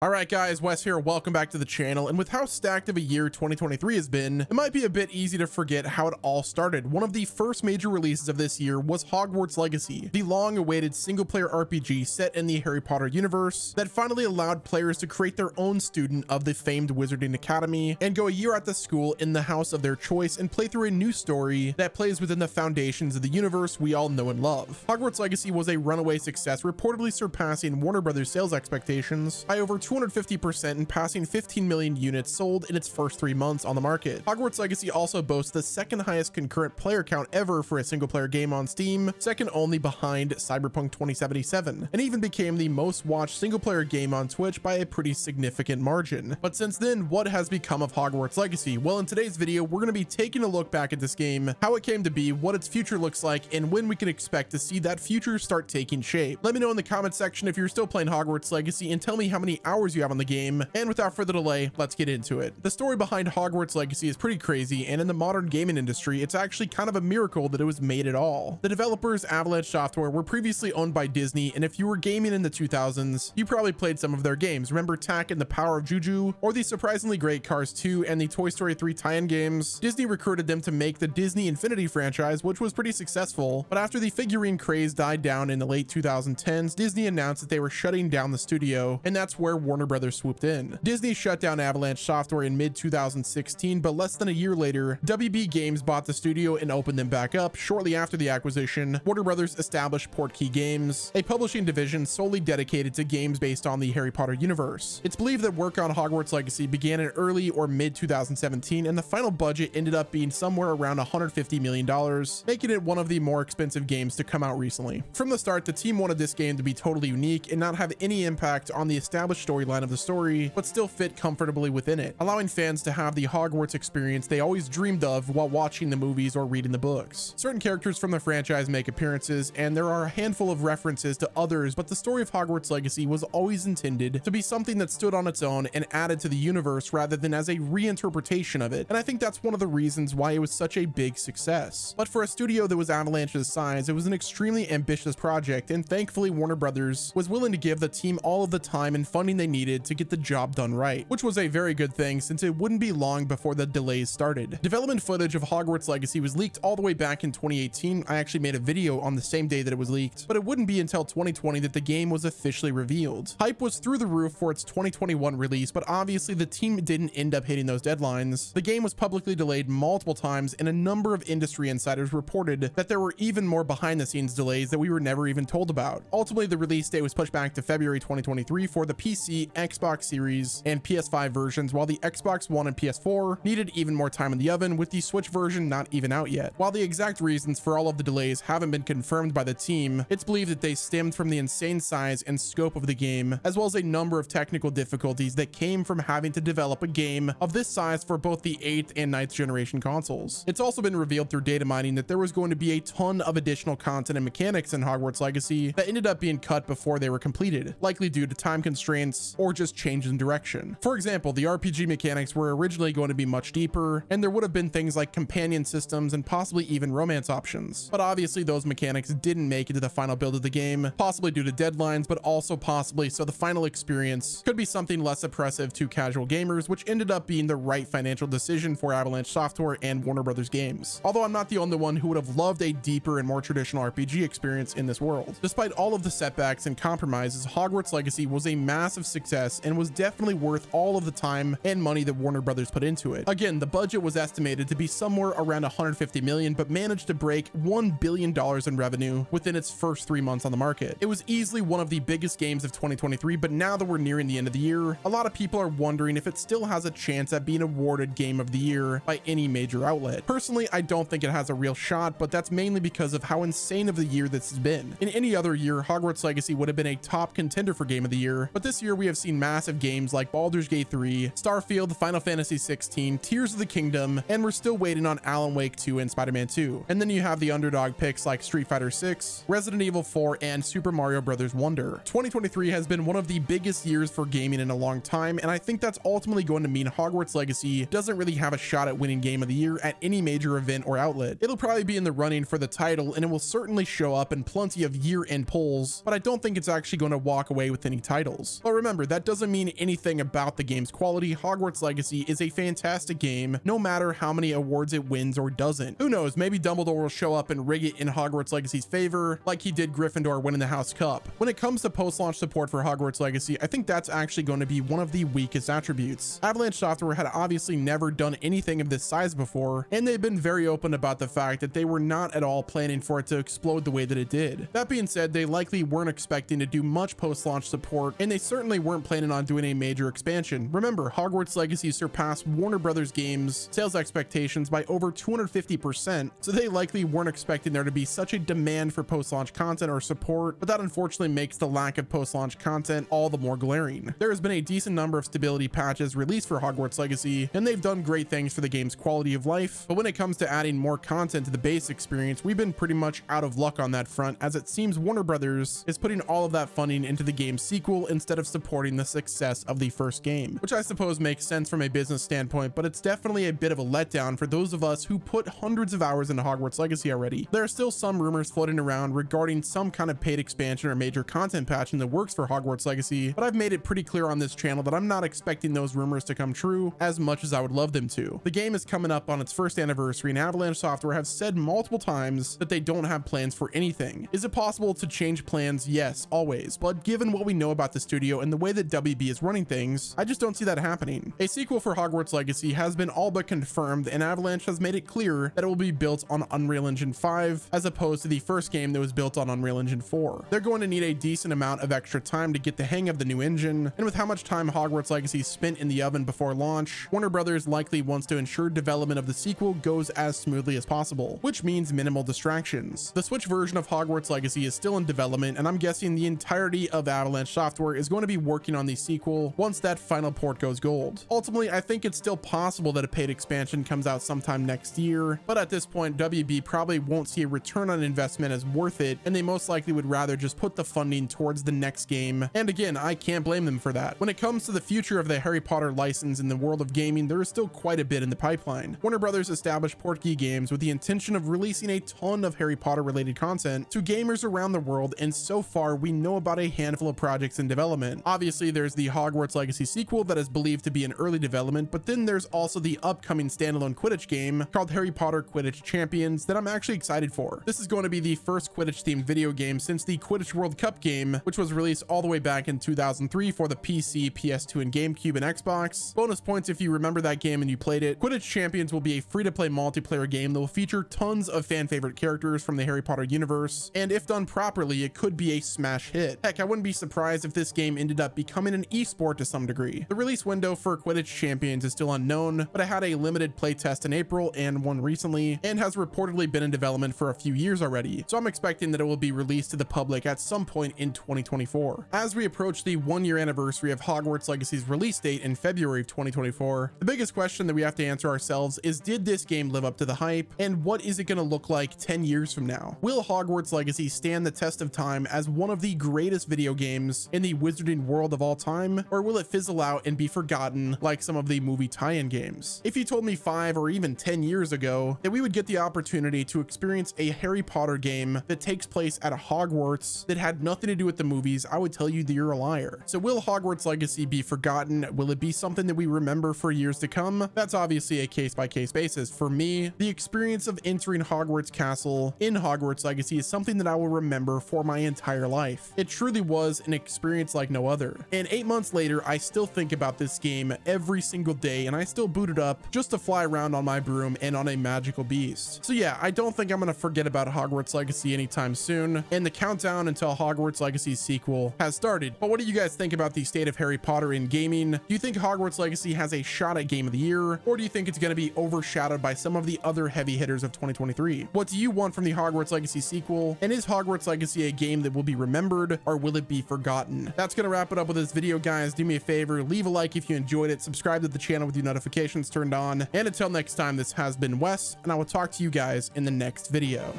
All right, guys, Wes here. Welcome back to the channel. And with how stacked of a year 2023 has been, it might be a bit easy to forget how it all started. One of the first major releases of this year was Hogwarts Legacy, the long-awaited single-player RPG set in the Harry Potter universe that finally allowed players to create their own student of the famed Wizarding Academy and go a year at the school in the house of their choice and play through a new story that plays within the foundations of the universe we all know and love. Hogwarts Legacy was a runaway success, reportedly surpassing Warner Brothers sales expectations by over 250% and passing 15 million units sold in its first three months on the market. Hogwarts Legacy also boasts the second highest concurrent player count ever for a single player game on Steam, second only behind Cyberpunk 2077, and even became the most watched single player game on Twitch by a pretty significant margin. But since then, what has become of Hogwarts Legacy? Well, in today's video, we're going to be taking a look back at this game, how it came to be, what its future looks like, and when we can expect to see that future start taking shape. Let me know in the comment section if you're still playing Hogwarts Legacy and tell me how many hours hours you have on the game. And without further delay, let's get into it. The story behind Hogwarts Legacy is pretty crazy, and in the modern gaming industry, it's actually kind of a miracle that it was made at all. The developers Avalanche Software were previously owned by Disney, and if you were gaming in the 2000s, you probably played some of their games. Remember Tak and the Power of Juju, or the surprisingly great Cars 2 and the Toy Story 3 tie-in games? Disney recruited them to make the Disney Infinity franchise, which was pretty successful, but after the figurine craze died down in the late 2010s, Disney announced that they were shutting down the studio, and that's where Warner Brothers swooped in. Disney shut down Avalanche Software in mid 2016, but less than a year later, WB Games bought the studio and opened them back up. Shortly after the acquisition, Warner Brothers established Portkey Games, a publishing division solely dedicated to games based on the Harry Potter universe. It's believed that work on Hogwarts Legacy began in early or mid 2017, and the final budget ended up being somewhere around $150 million, making it one of the more expensive games to come out recently. From the start, the team wanted this game to be totally unique and not have any impact on the established story storyline of the story, but still fit comfortably within it, allowing fans to have the Hogwarts experience they always dreamed of while watching the movies or reading the books. Certain characters from the franchise make appearances, and there are a handful of references to others, but the story of Hogwarts Legacy was always intended to be something that stood on its own and added to the universe rather than as a reinterpretation of it, and I think that's one of the reasons why it was such a big success. But for a studio that was Avalanche's size, it was an extremely ambitious project, and thankfully Warner Brothers was willing to give the team all of the time and funding they needed to get the job done right, which was a very good thing since it wouldn't be long before the delays started. Development footage of Hogwarts Legacy was leaked all the way back in 2018. I actually made a video on the same day that it was leaked, but it wouldn't be until 2020 that the game was officially revealed. Hype was through the roof for its 2021 release, but obviously the team didn't end up hitting those deadlines. The game was publicly delayed multiple times and a number of industry insiders reported that there were even more behind the scenes delays that we were never even told about. Ultimately, the release date was pushed back to February 2023 for the PC Xbox Series, and PS5 versions, while the Xbox One and PS4 needed even more time in the oven, with the Switch version not even out yet. While the exact reasons for all of the delays haven't been confirmed by the team, it's believed that they stemmed from the insane size and scope of the game, as well as a number of technical difficulties that came from having to develop a game of this size for both the 8th and 9th generation consoles. It's also been revealed through data mining that there was going to be a ton of additional content and mechanics in Hogwarts Legacy that ended up being cut before they were completed, likely due to time constraints or just change in direction. For example, the RPG mechanics were originally going to be much deeper, and there would have been things like companion systems and possibly even romance options. But obviously those mechanics didn't make it to the final build of the game, possibly due to deadlines, but also possibly so the final experience could be something less oppressive to casual gamers, which ended up being the right financial decision for Avalanche Software and Warner Brothers Games. Although I'm not the only one who would have loved a deeper and more traditional RPG experience in this world. Despite all of the setbacks and compromises, Hogwarts Legacy was a massive success and was definitely worth all of the time and money that Warner Brothers put into it. Again, the budget was estimated to be somewhere around 150 million, but managed to break $1 billion in revenue within its first three months on the market. It was easily one of the biggest games of 2023, but now that we're nearing the end of the year, a lot of people are wondering if it still has a chance at being awarded Game of the Year by any major outlet. Personally, I don't think it has a real shot, but that's mainly because of how insane of the year this has been. In any other year, Hogwarts Legacy would have been a top contender for Game of the Year, but this year we have seen massive games like Baldur's Gate 3, Starfield, Final Fantasy 16, Tears of the Kingdom, and we're still waiting on Alan Wake 2 and Spider-Man 2. And then you have the underdog picks like Street Fighter 6, Resident Evil 4, and Super Mario Bros. Wonder. 2023 has been one of the biggest years for gaming in a long time, and I think that's ultimately going to mean Hogwarts Legacy doesn't really have a shot at winning Game of the Year at any major event or outlet. It'll probably be in the running for the title, and it will certainly show up in plenty of year-end polls, but I don't think it's actually going to walk away with any titles. But remember, remember, that doesn't mean anything about the game's quality. Hogwarts Legacy is a fantastic game, no matter how many awards it wins or doesn't. Who knows, maybe Dumbledore will show up and rig it in Hogwarts Legacy's favor, like he did Gryffindor winning the House Cup. When it comes to post-launch support for Hogwarts Legacy, I think that's actually going to be one of the weakest attributes. Avalanche Software had obviously never done anything of this size before, and they've been very open about the fact that they were not at all planning for it to explode the way that it did. That being said, they likely weren't expecting to do much post-launch support, and they certainly weren't planning on doing a major expansion. Remember, Hogwarts Legacy surpassed Warner Brothers Games sales expectations by over 250%, so they likely weren't expecting there to be such a demand for post-launch content or support, but that unfortunately makes the lack of post-launch content all the more glaring. There has been a decent number of stability patches released for Hogwarts Legacy, and they've done great things for the game's quality of life, but when it comes to adding more content to the base experience, we've been pretty much out of luck on that front, as it seems Warner Brothers is putting all of that funding into the game's sequel instead of supporting the success of the first game, which I suppose makes sense from a business standpoint, but it's definitely a bit of a letdown for those of us who put hundreds of hours into Hogwarts Legacy already. There are still some rumors floating around regarding some kind of paid expansion or major content patch in the works for Hogwarts Legacy, but I've made it pretty clear on this channel that I'm not expecting those rumors to come true as much as I would love them to. The game is coming up on its first anniversary and Avalanche Software have said multiple times that they don't have plans for anything. Is it possible to change plans? Yes, always. But given what we know about the studio and the way that WB is running things, I just don't see that happening. A sequel for Hogwarts Legacy has been all but confirmed and Avalanche has made it clear that it will be built on Unreal Engine 5 as opposed to the first game that was built on Unreal Engine 4. They're going to need a decent amount of extra time to get the hang of the new engine, and with how much time Hogwarts Legacy spent in the oven before launch, Warner Brothers likely wants to ensure development of the sequel goes as smoothly as possible, which means minimal distractions. The Switch version of Hogwarts Legacy is still in development, and I'm guessing the entirety of Avalanche Software is going to be working on the sequel once that final port goes gold. Ultimately, I think it's still possible that a paid expansion comes out sometime next year, but at this point, WB probably won't see a return on investment as worth it, and they most likely would rather just put the funding towards the next game. And again, I can't blame them for that. When it comes to the future of the Harry Potter license in the world of gaming, there is still quite a bit in the pipeline. Warner Brothers established Portkey Games with the intention of releasing a ton of Harry Potter related content to gamers around the world, and so far we know about a handful of projects in development. Obviously, there's the Hogwarts Legacy sequel that is believed to be in early development, but then there's also the upcoming standalone Quidditch game called Harry Potter Quidditch Champions that I'm actually excited for. This is going to be the first Quidditch themed video game since the Quidditch World Cup game, which was released all the way back in 2003 for the PC, PS2, and GameCube and Xbox. Bonus points if you remember that game and you played it. Quidditch Champions will be a free-to-play multiplayer game that will feature tons of fan favorite characters from the Harry Potter universe, and if done properly, it could be a smash hit. Heck, I wouldn't be surprised if this game ended up becoming an esport to some degree. The release window for Quidditch Champions is still unknown, but it had a limited playtest in April and one recently, and has reportedly been in development for a few years already, so I'm expecting that it will be released to the public at some point in 2024. As we approach the one year anniversary of Hogwarts Legacy's release date in February of 2024, the biggest question that we have to answer ourselves is did this game live up to the hype, and what is it going to look like 10 years from now? Will Hogwarts Legacy stand the test of time as one of the greatest video games in the wizarding world of all time, or will it fizzle out and be forgotten like some of the movie tie-in games? If you told me five or even 10 years ago that we would get the opportunity to experience a Harry Potter game that takes place at a Hogwarts that had nothing to do with the movies, I would tell you that you're a liar. So will Hogwarts Legacy be forgotten? Will it be something that we remember for years to come? That's obviously a case-by-case -case basis. For me, the experience of entering Hogwarts Castle in Hogwarts Legacy is something that I will remember for my entire life. It truly was an experience like no other. And eight months later, I still think about this game every single day and I still boot it up just to fly around on my broom and on a magical beast. So yeah, I don't think I'm gonna forget about Hogwarts Legacy anytime soon. And the countdown until Hogwarts Legacy's sequel has started. But what do you guys think about the state of Harry Potter in gaming? Do you think Hogwarts Legacy has a shot at game of the year? Or do you think it's gonna be overshadowed by some of the other heavy hitters of 2023? What do you want from the Hogwarts Legacy sequel? And is Hogwarts Legacy a game that will be remembered or will it be forgotten? That's gonna wrap it up with this video, guys. Do me a favor, leave a like if you enjoyed it, subscribe to the channel with your notifications turned on. And until next time, this has been Wes, and I will talk to you guys in the next video.